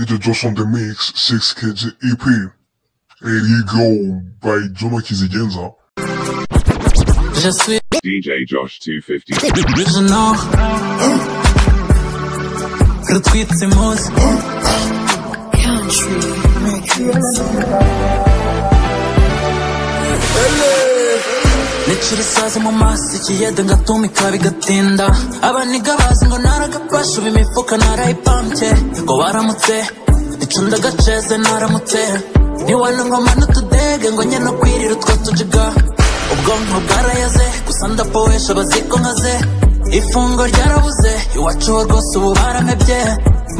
DJ Josh on the mix, 6 kg EP. Here you go by Juno Kizigenza. Je suis DJ Josh 250. original. Retweets emoji. Nicira isazi mu maso ikiyede ngatumika bigatinda abaniga bazi ngo naragapasha ubu imifuka narayipambye ngo baramutse icunda gaceze naramutse. Niwana ngoma n'utudege ngo nye no kwirira utwo tujiga. Ubwonko bwarayaze gusa ndapoesha baziko nkaze. Ifungo ryarabuze iwacu ho rwose ubu baramebye.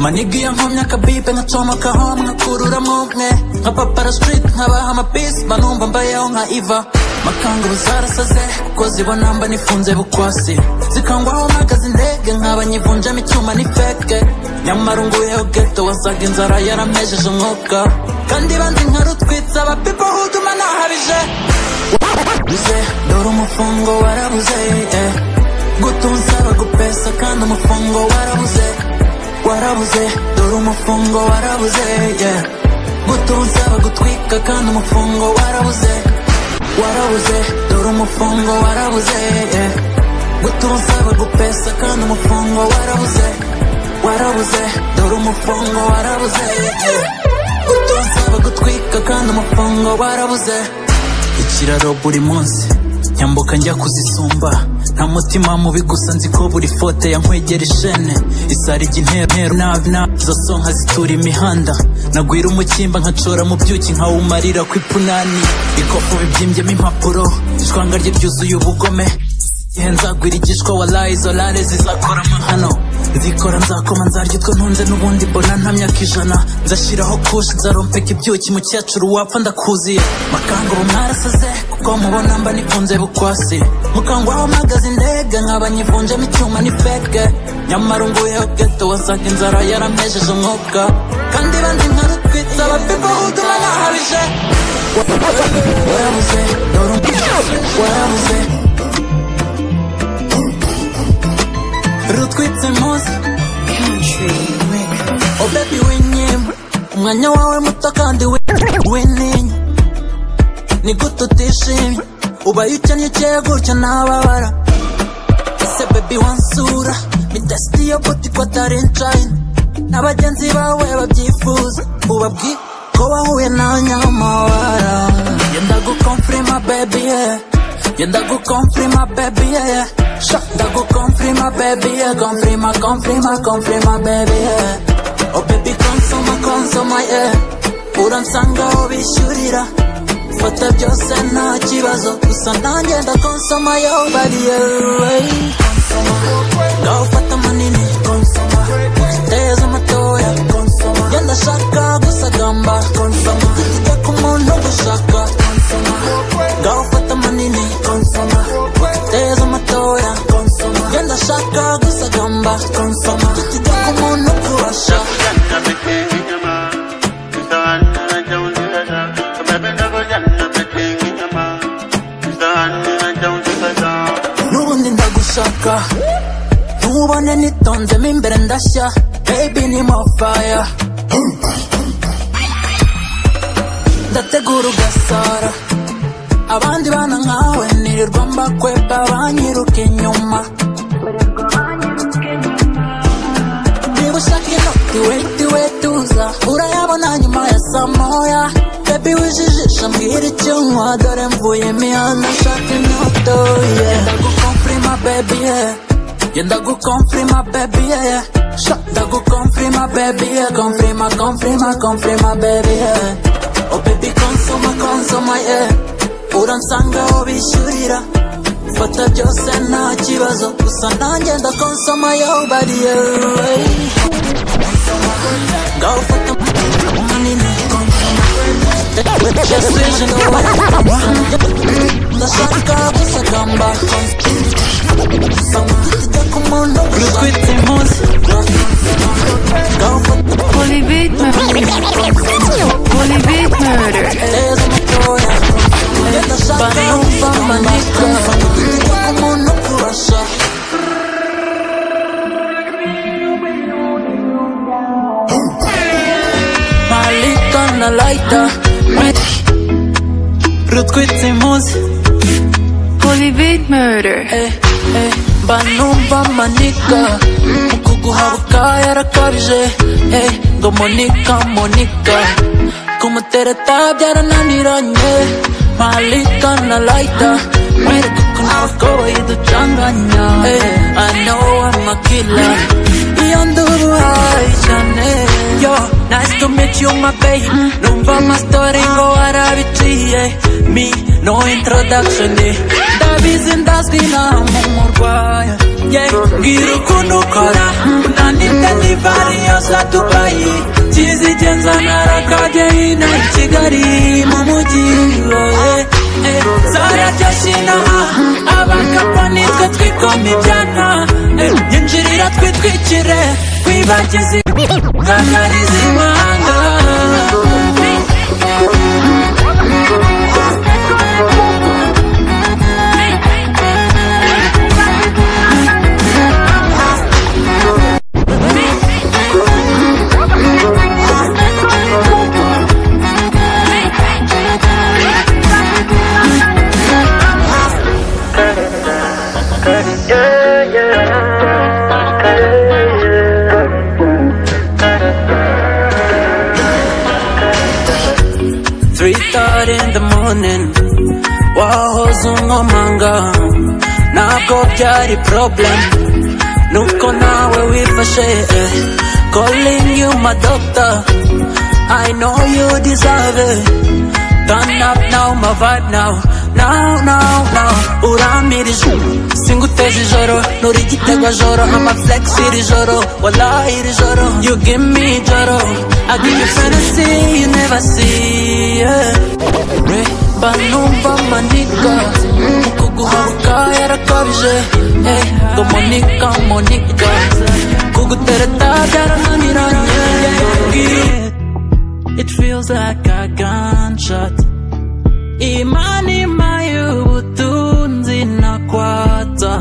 Maniga iyo nkomye akabipe nkacomokaho mwakururamo umwe nka papara street nkabaha amapisi banumva mbayeho nka iva. Makanga ubu zarasaze kuko zibona mba nifunze bukwasi. Zikangwaho mpagaze indege nkaba nyivunjemo icyuma ni feke nyamara unguyeho geto wasaga inzara yaramejeje umwuka kandi banzi nkarutwitsa abapipo huduma nahabije. Warabuze dore umufungo warabuze eh. gutunza bagupesa kandi umufungo warabuze. Warabuze dore umufungo warabuze yeah. gutunza bagutwika kandi umufungo warabuze. Warabuze dore umufungo warabuze yeah. gutunza bagupesa kandi umufungo warabuze warabuze dore umufungo warabuze yeah. gutunza bagutwika kandi umufungo warabuze ikiraro buri munsi nyambuka njya kuzisumba nta mutima mubi gusa nzi ko buri fote yankwegera ishene. Isari intero nabi nabi. Izo so nkazitura imihanda. Nagwira umukimba nkacora mu byuki nkawumarira ku ipunani. Ikofu bibyimbyemo impapuro. Ishwanga rye ryuzuye ubugome. Igihe nzagwira igishwa walayi izo lare zizakora amahano nzikora nzakoma nzarya utwo ntunze n'ubundi mbona nta myaka ijana. Nzashyiraho kushi nzarompeka ibyuki mukecuru wapfa ndakuziye makanga ubu mwarasaze kuko mubona mba nifunze bukwasi. Mukangwaho mpagaze indege nkaba nyivunjemo icyuma ni feke nyamara unguyeho geto wasaga inzara yaramejeje umwuka. Kandi bandi nkarutwitsa abapipo huduma nahabije warabuze umwanya wawe muto kandi wi- wininya ni gute utishimye ubaye ukennye ukeye gutya ntababara ese baby wansura ni tesiti yo buti ko atari inshayina n'abagenzi bawe babyifuza ubabwira ko wahuye na nyamawara yenda gukomfirima baby yeah. yenda gukomfirima baby yeah. Sha, ndagukomfirima baby yeah. komfirima komfirima komfirima baby yeah. oh baby konsoma konsoma yeah. uransanga aho bishyurira fata byose nta kibazo. Gusa nanjye ndakonsoma yo bariye ngaho oh, fata manini konsoma teza amatoya genda shaka gusagamba ndategura ugasara abandi bana nkawe nirirwa mbakwepa banyiruka inyuma niba ushaka inoti weti wetuza urayabona nyuma ya saa moya bebi wijijisha mbwira icyo nywa dore mvuye imihanda nshaka inoto yenda gukomfirima bebi yeah. yenda gukomfirima bebi yeah. Sha, ndagukomfirima bebi yeah. komfirima komfirima komfirima bebi yeah. Oh bebi konsoma konsoma yeah. uransanga aho oh, bishyurira fata byose nta kibazo gusa nanjye ndakonsoma yo bariye ngaho fata manini konsoma ndashaka gusagamba tujya ku muntu rutwitse mba numva manika. Mu kuguhabuka yarakabije eh, ngo monika monika. Kumutereta byarananiranye malika na laita. Mwereka ko nabakoboyi ducanganya eh, I know I'm a killer. Iyo ndubuhaye cyane yo nice to meet you my babe. Numva amastori ngo warabiciye me no introduction ndabizi ndazwi yeah. Mbwira ukuntu ukora unanite divari yose dubayi kizigenza narakajye hino kigali mu mujyi eh, eh. zararyoshye inaha abakapa nitwe twikoma ibyana eh, yinjirira twitwikire twibagize ngangariza imanga in the morning. Wahoze unkomanga ntabwo byari problem. Nuko nawe wifashe calling you my doctor. I know you deserve it. Turn up now my vibe now. Now now now. Uramirije singuteze ijoro nuri igitego joro. Ama flex iri joro. Wallahi iri joro. You give me joro. I give you fantasy you never see yeah. Re, mba numva manika mukuguhabuka yarakabije ngo monika monika. Kugutereta byarananiranye It feels like a gunshot. Imani mayubutunzi nakwata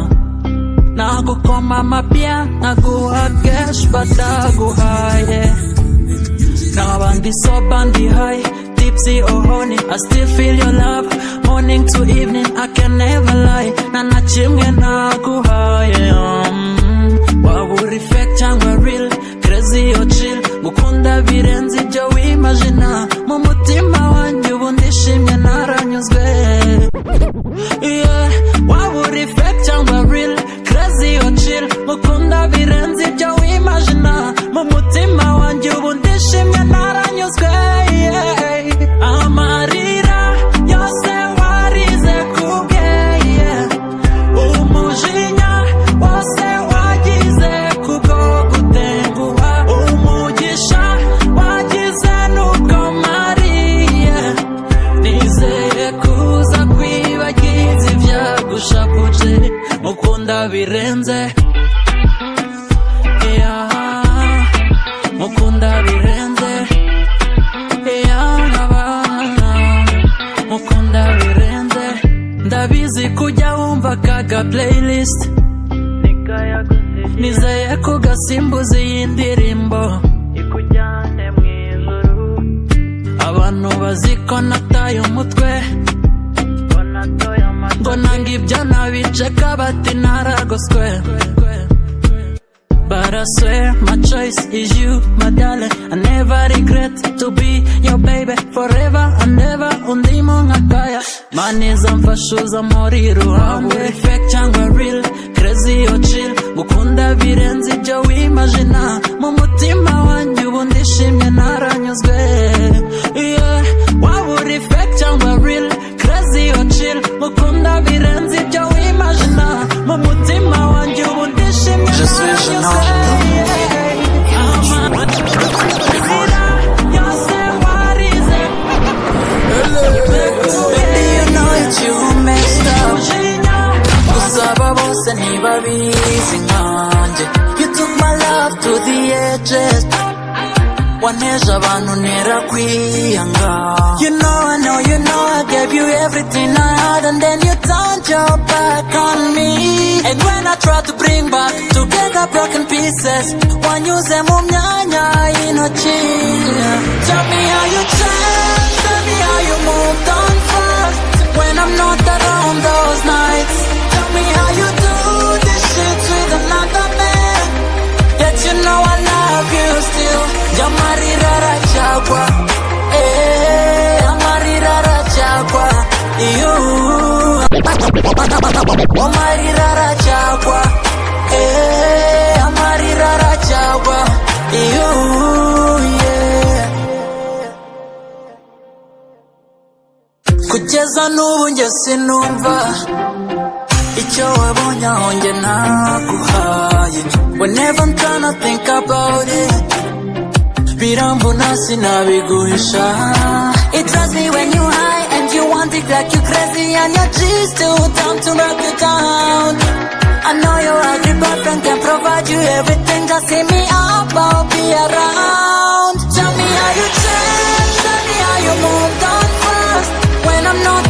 nagukoma amapya naguha kesh bataguhaye high tipsy or honey. I still feel your love. Morning to evening I can never lie. Na na kimwe naguhaye um, waba uri fake cyangwa real. Crazy or chill. Gukunda birenze ibyo wimagina mu mutima wanjye ubu ndishimye naranyuzwe yeah. waba uri fake cyangwa real. Crazy or chill. Gukunda birenze ibyo wimagina mu mutima wanjye ubu ndishimye naragoswe But I swear my choice is you, my darling. I never regret to be your baby forever and ever. Undimo ngakaya maniza mfashuza muri ruhawe fake cyangwa real crazy or chill. Gukunda birenze ibyo wimagina mu mutima wanjye ubu ndishimye naranyuzwe yeah. waba uri fake cyangwa real crazy or chill. Gukunda birenze ibyo your back on me. And when I try to bring back together broken pieces One use them on nyanya in a chill Tell me how you changed, tell me how you moved on fast When I'm not around those nights Tell me how you do this shit with another man. Yet you know I love you still. Yamari rara chagua Eh, yamari rara chagua You. Amarira aracyagwa iyo yeah. kugeza n'ubu njye sinumva icyo wabonye aho njye naguhaye whenever I'm tryna think about it biramvuna sinabiguhisha like you crazy and your G's too down to rock you down. I know your ugly boyfriend can provide you everything. Just hit me up, I'll be around. Tell me how you changed, tell me how you moved on fast When I'm not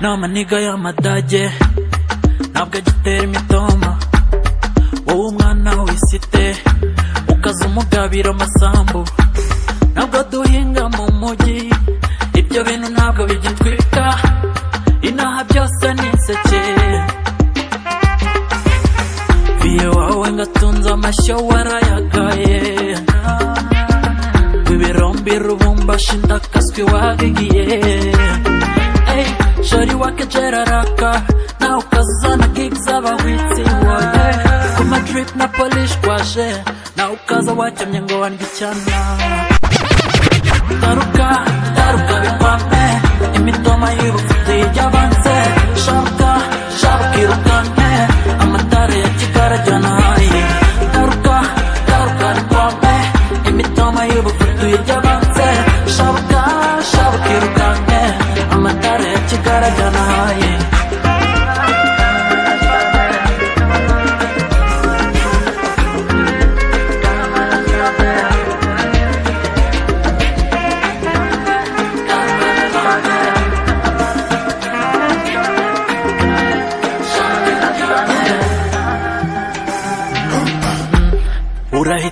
ni amaniga y'amadage ntabwo agitera imitoma wowe umwana wisite. Ukaza umugabira amasambu. Ntabwo duhinga mu mujyi ibyo bintu ntabwo bigitwika. Inaha byose ni inseke. Viye wawe ngatunze amashyo warayagaye. Ibirombi rubumbashi ndakaswi wagigiye shari wake jeraraka na ukazana na gig za kuma drip na polish kwashe na ukaza wacha mnyengo wangi taruka taruka bikwame imitoma y'ubufuti yabanze sharuka sharukirukana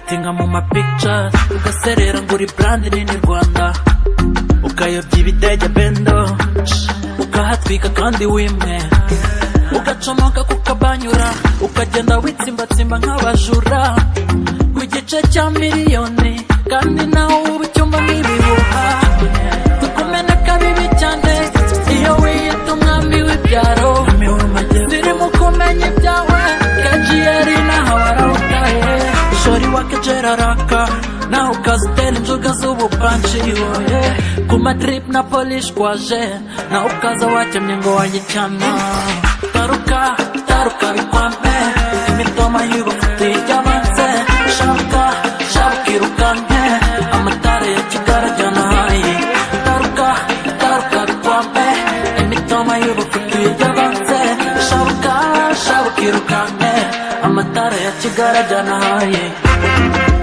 urahitinga mu mapictures ugaserera ngo uri brand nini rwanda. Ukayobya ibidege bendo ukahatwika kandi wimwe. Ugacomoka kukabanyura ukagenda witsimbatsimba nk'abajura. Ku gice cya miliyoni kandi nawe uba ucyumva nk'ibihuha. Kasten njuga zubu panchi yoye oh, Kuma trip na polish kwa je Na ukaza wache mnyengo wa nyichana Taruka, taruka ikwame Imitoma yugo futi javanse Shanka, shabuki rukane Amatare ya chikara jana hai Taruka, taruka ikwame Imitoma yugo futi javanse Shanka, shabuki rukane Amatare ya chikara jana hai Thank you.